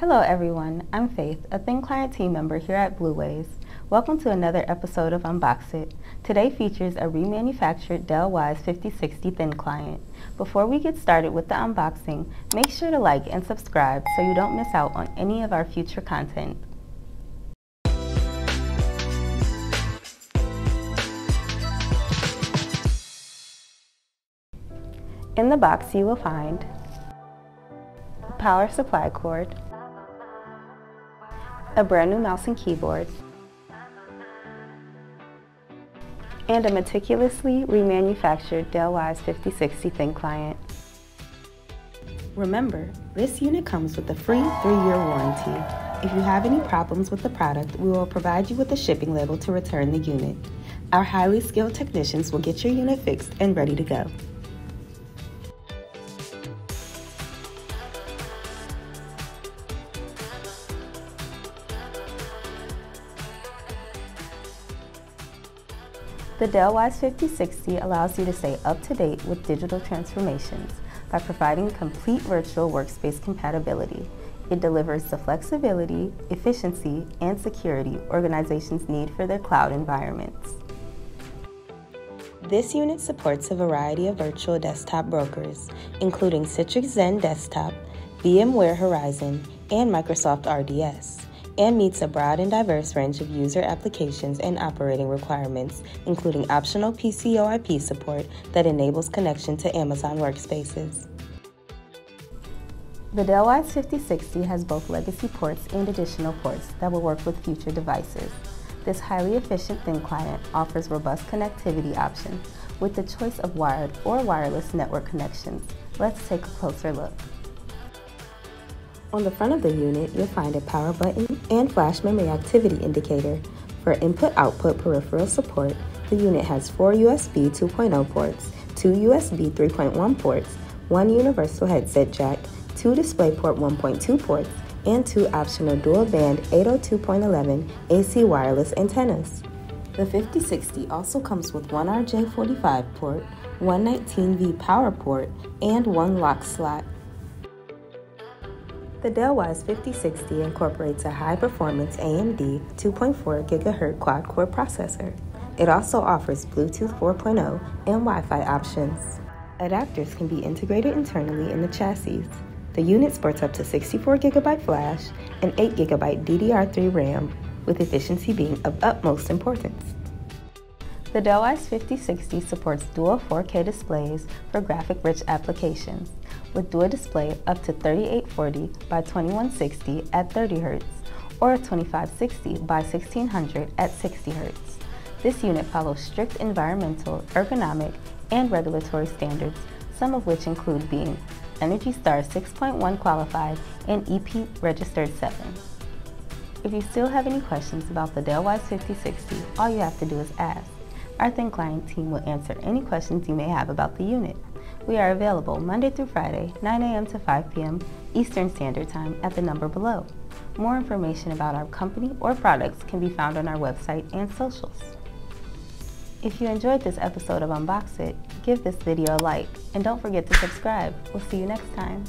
Hello everyone, I'm Faith, a Thin Client team member here at Blue BlueWayz. Welcome to another episode of Unbox It. Today features a remanufactured Dell Wyse 5060 Thin Client. Before we get started with the unboxing, make sure to like and subscribe so you don't miss out on any of our future content. In the box you will find power supply cord, a brand new mouse and keyboard, and a meticulously remanufactured Dell Wyse 5060 Thin Client. Remember, this unit comes with a free 3-year warranty. If you have any problems with the product, we will provide you with a shipping label to return the unit. Our highly skilled technicians will get your unit fixed and ready to go. The Dell Wyse 5060 allows you to stay up to date with digital transformations by providing complete virtual workspace compatibility. It delivers the flexibility, efficiency, and security organizations need for their cloud environments. This unit supports a variety of virtual desktop brokers, including Citrix XenDesktop, VMware Horizon, and Microsoft RDS and meets a broad and diverse range of user applications and operating requirements, including optional PCOIP support that enables connection to Amazon workspaces. The Dell Wyse 5060 has both legacy ports and additional ports that will work with future devices. This highly efficient thin client offers robust connectivity options with the choice of wired or wireless network connections. Let's take a closer look. On the front of the unit, you'll find a power button and flash memory activity indicator. For input-output peripheral support, the unit has four USB 2.0 ports, two USB 3.1 ports, one universal headset jack, two DisplayPort 1.2 ports, and two optional dual-band 802.11 AC wireless antennas. The 5060 also comes with one RJ45 port, one 19V power port, and one lock slot. The Dell Wyse 5060 incorporates a high-performance AMD 2.4 GHz quad-core processor. It also offers Bluetooth 4.0 and Wi-Fi options. Adapters can be integrated internally in the chassis. The unit sports up to 64GB flash and 8GB DDR3 RAM, with efficiency being of utmost importance. The Dell Wyse 5060 supports dual 4K displays for graphic-rich applications, with dual display up to 3840 by 2160 at 30 Hz or 2560 by 1600 at 60 Hz. This unit follows strict environmental, ergonomic, and regulatory standards, some of which include being Energy Star 6.1 qualified and EP registered 7. If you still have any questions about the Dell Wyse 5060, all you have to do is ask. Our Thin Client team will answer any questions you may have about the unit. We are available Monday through Friday, 9 a.m. to 5 p.m. Eastern Standard Time at the number below. More information about our company or products can be found on our website and socials. If you enjoyed this episode of Unbox I.T., give this video a like and don't forget to subscribe. We'll see you next time.